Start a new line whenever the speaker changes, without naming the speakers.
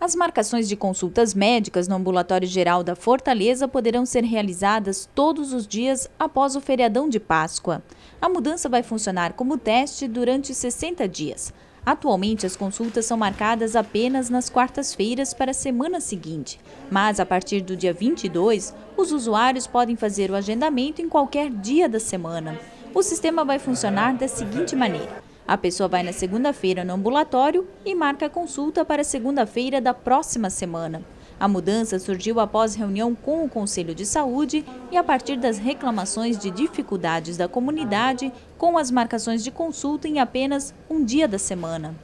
As marcações de consultas médicas no Ambulatório Geral da Fortaleza poderão ser realizadas todos os dias após o feriadão de Páscoa. A mudança vai funcionar como teste durante 60 dias. Atualmente, as consultas são marcadas apenas nas quartas-feiras para a semana seguinte, mas a partir do dia 22, os usuários podem fazer o agendamento em qualquer dia da semana. O sistema vai funcionar da seguinte maneira. A pessoa vai na segunda-feira no ambulatório e marca a consulta para segunda-feira da próxima semana. A mudança surgiu após reunião com o Conselho de Saúde e a partir das reclamações de dificuldades da comunidade com as marcações de consulta em apenas um dia da semana.